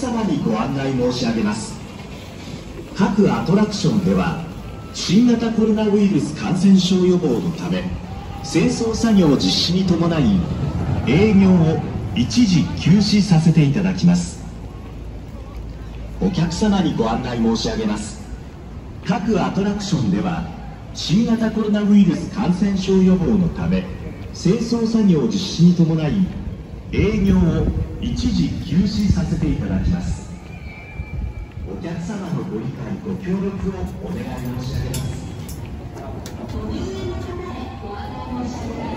様にご案内申し上げます。各アトラクションでは新型コロナウイルス感染症予防のため清掃作業実施に伴い営業を一時休止させていただきます。お客様にご案内申し上げます。各アトラクションでは新型コロナウイルス感染症予防のため清掃作業実施に伴い営業を一時休止させていただきます。お客様のご理解ご協力をお願い申し上げます。何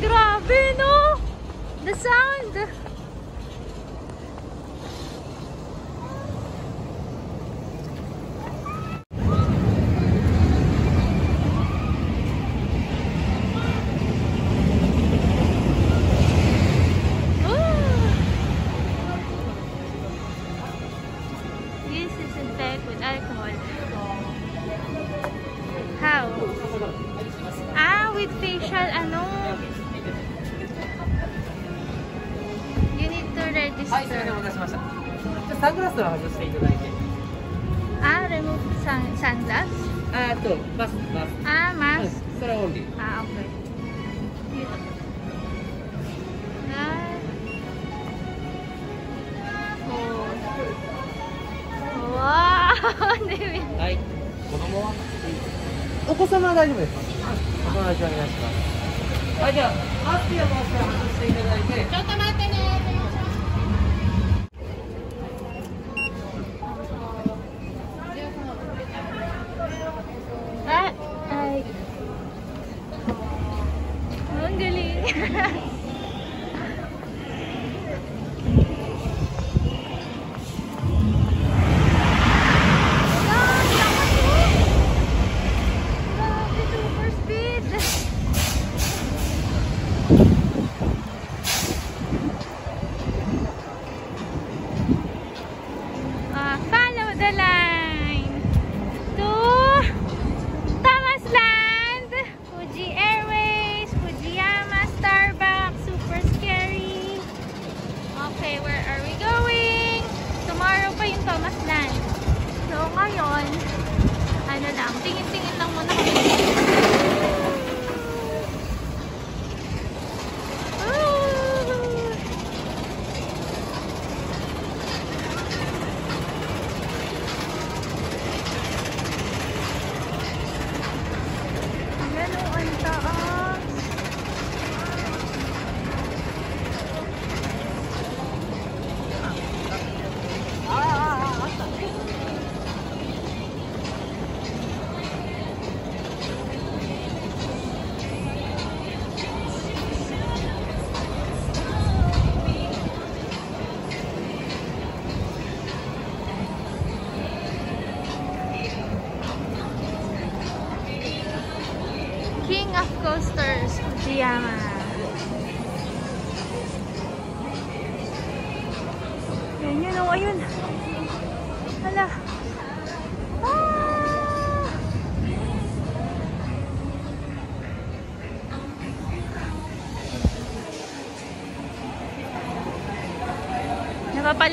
grabe, no? The sound!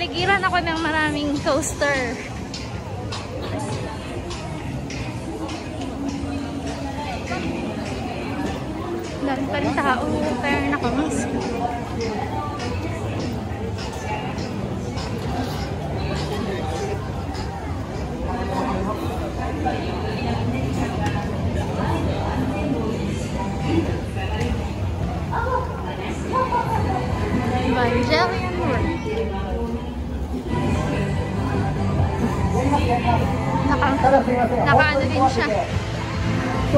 pinaligiran ako ng maraming coaster.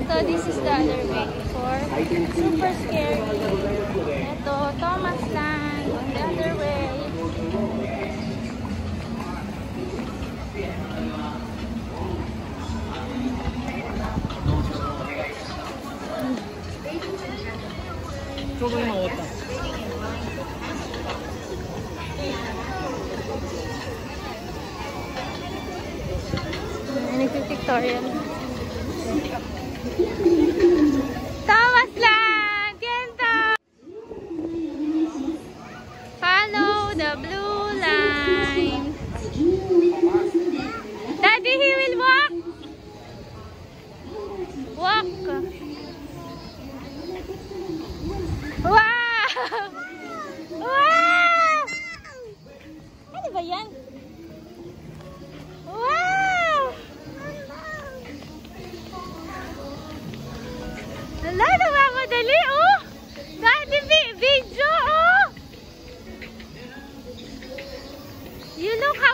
Ito, this is the other way before. Super scary. Ito, Thomas Land on the other way. Tuloy mo ito. You look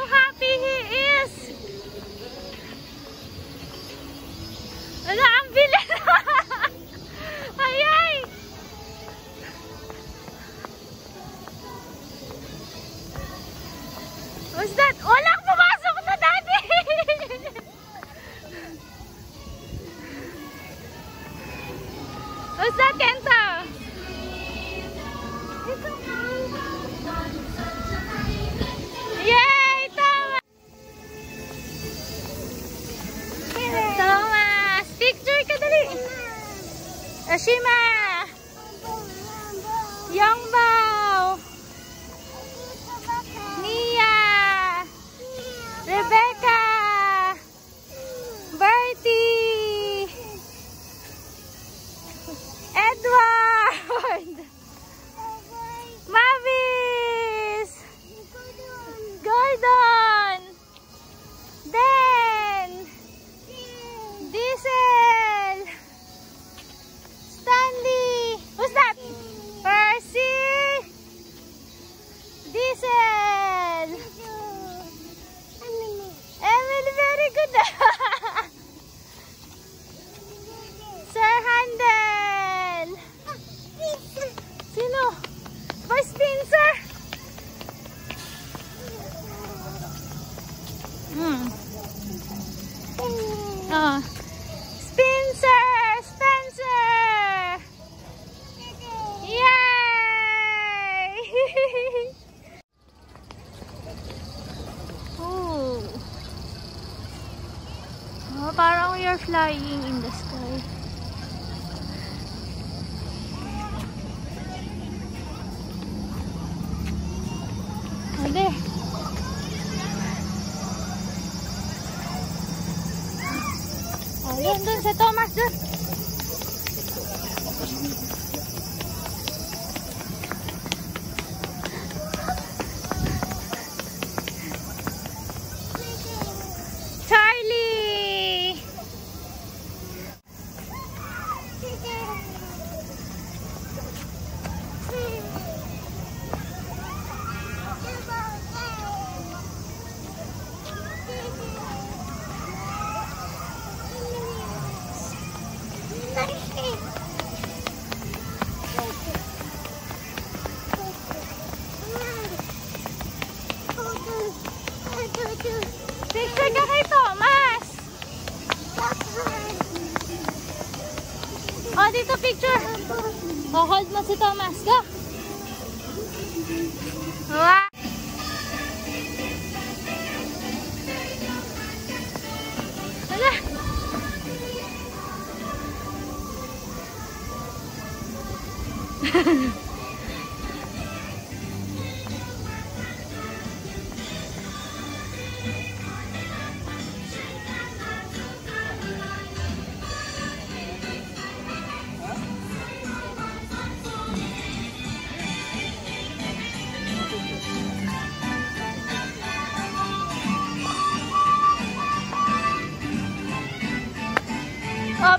hold mo si Thomas. Go!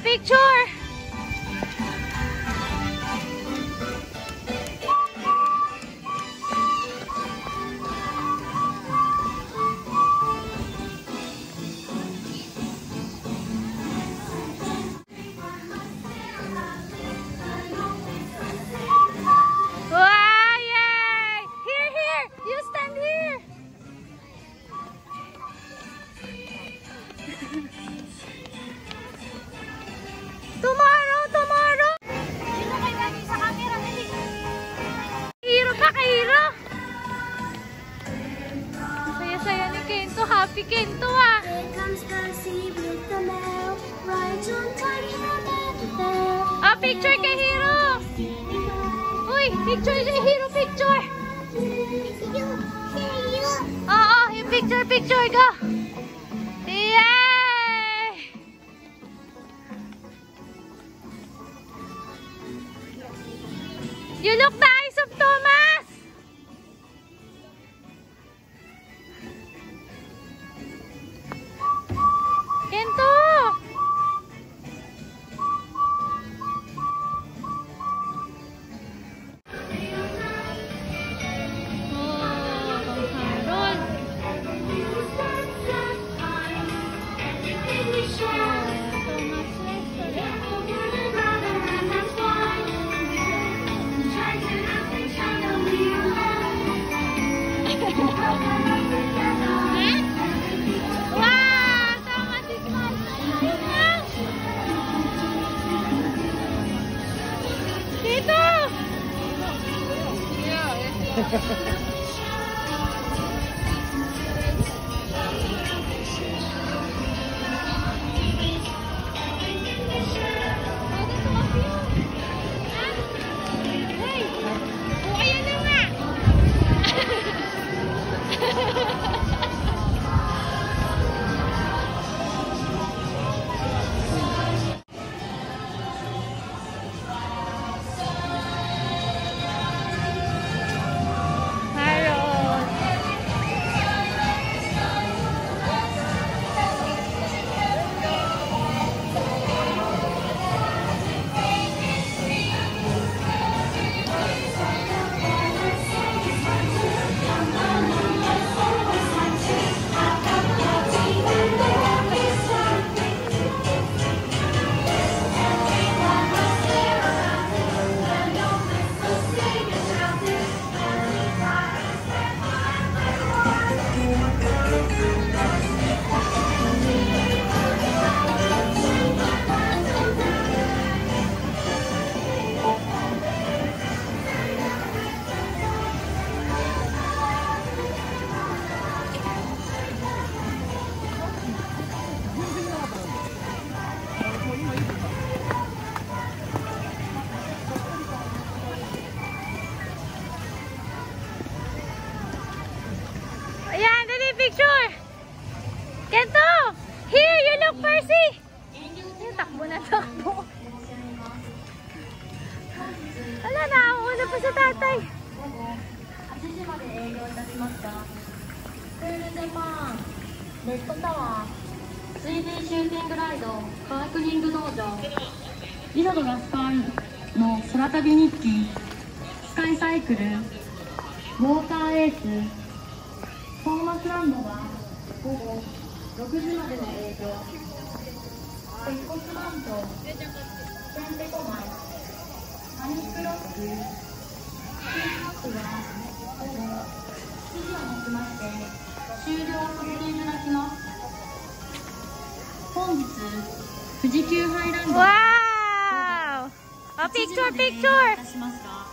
picture. picture, picture, go! Yay! You look back!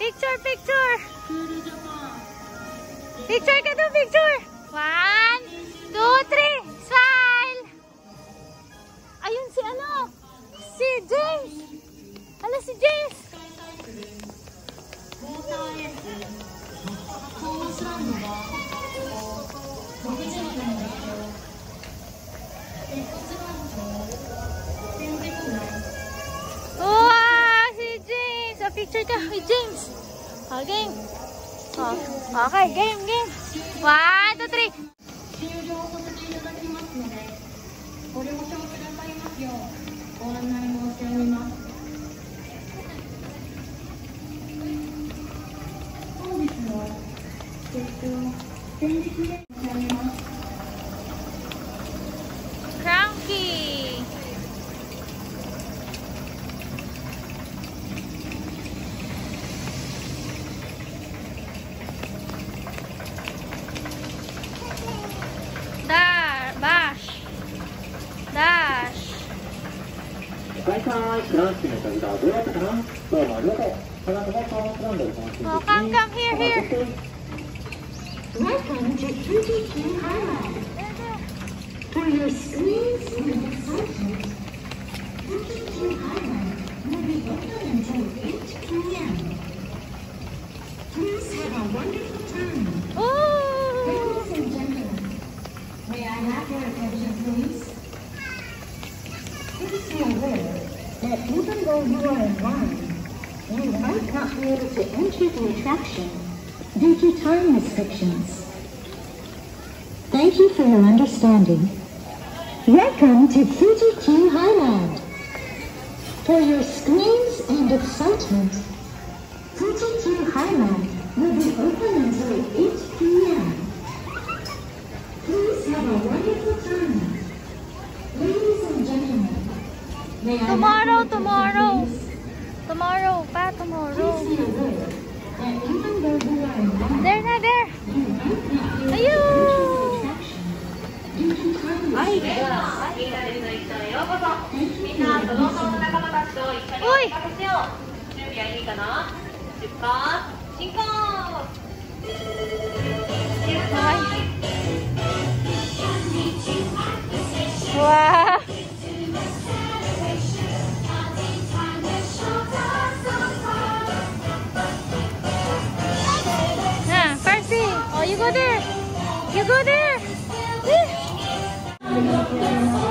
Picture, picture. Picture ka doon, picture. One, two, three. Smile. Ayun si ano? Si Jace. Ala si Jace. Thank you. Picture ka kay James! Oh, game! Oh, okay, game, game! One, two, three! 終了させていただきますのでご了承くださいますようご案内申し上げます本日の決勝前日でバイバイ、フランスの旅だ。どうだったかなどうもありがとう。この後もトーマスランドで楽しんで Oh, come, come, here, here! Welcome to Fuji Highland. For your screens and excitement, Fuji Highland will be open until 8 p.m. Please have a wonderful time. Oh! Ladies and gentlemen, may I have your attention, please? Please be aware that even though you are in line, you might not be able to enter the attraction due to time restrictions. Thank you for your understanding. Welcome to Fuji Q Highland. For your screams and excitement, Fuji Q Highland will be open until 8 p.m. Please have a wonderful time. Ladies Tomorrow, tomorrow. Tomorrow pa, tomorrow. Please be aware that even though you are in line, There na, there! you might not be able to Ayun! enter the attraction due to time restrictions. Thank you for your understanding. おい準備はいいかな出発進行 Wow! Ah, No?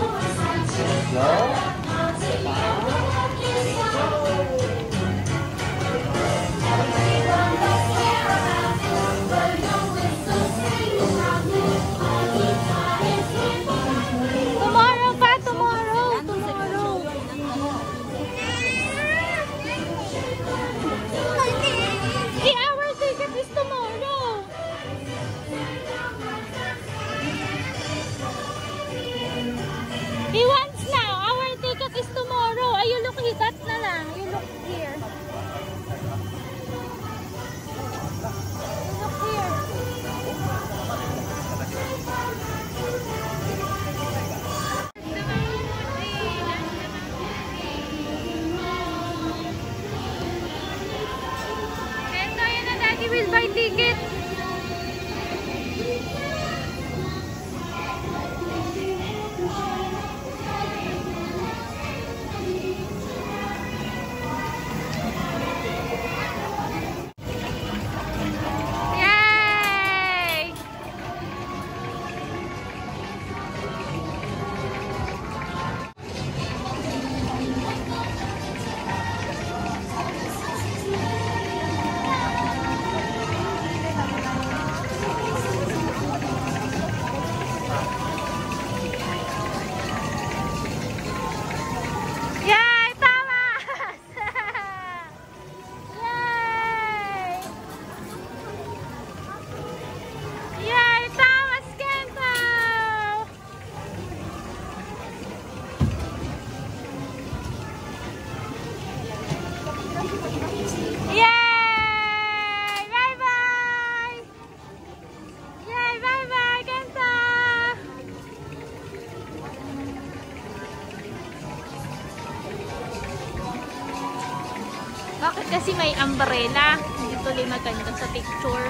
Kasi may umbrella? Hindi tuloy maganda sa picture.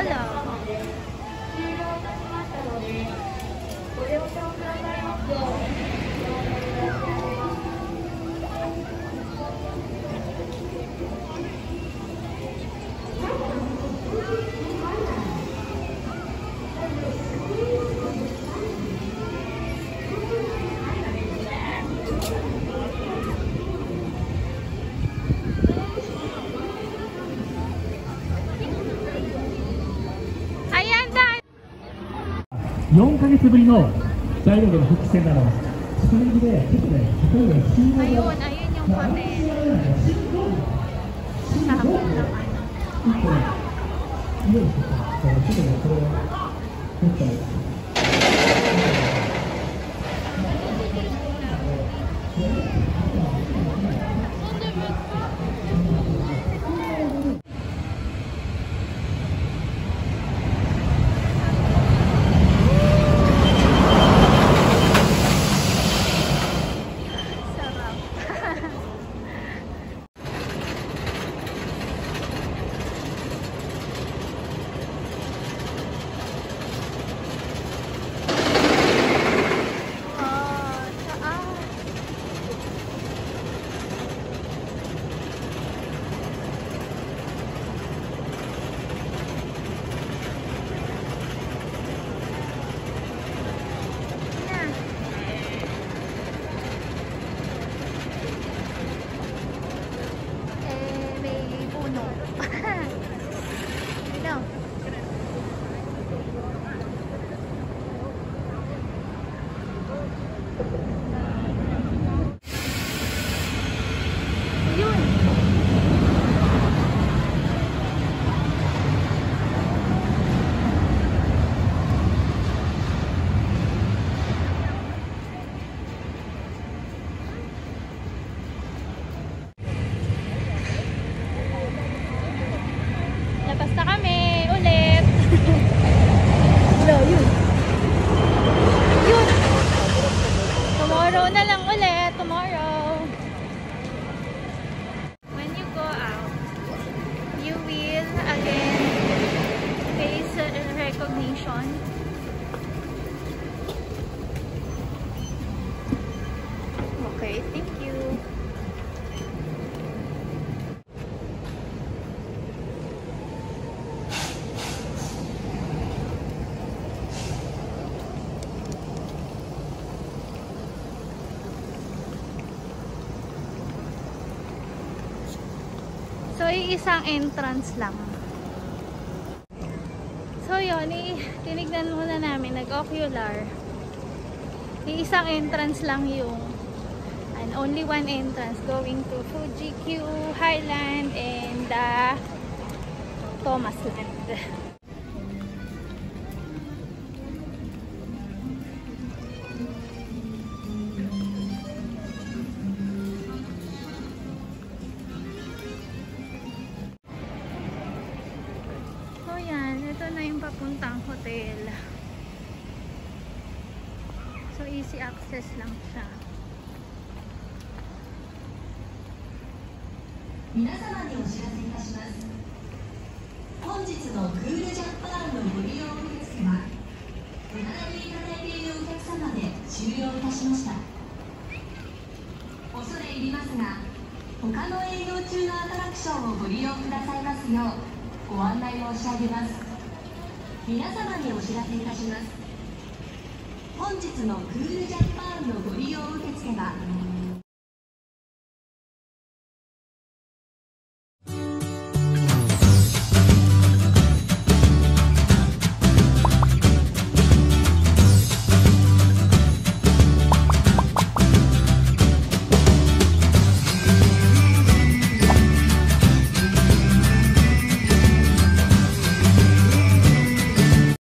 あじゃでご了承くださいますよ4ヶ月ぶりの材料での復帰戦なの。その意味でちょっとね例えばねちょっとねこれを取った isang entrance lang. So, yun, tinignan muna namin, nag-ocular. Isang entrance lang yung, and only one entrance going to Fuji Q, Highland, and the Thomas papuntang hotel. So, easy access lang siya. 皆様にお知らせいたします本日のクールジャパンのご利用受付はお並びいただいているお客様で終了いたしました恐れ入りますが他の営業中のアトラクションをご利用くださいますようご案内申し上げます皆様にお知らせいたします。本日のクールジャパンのご利用受付は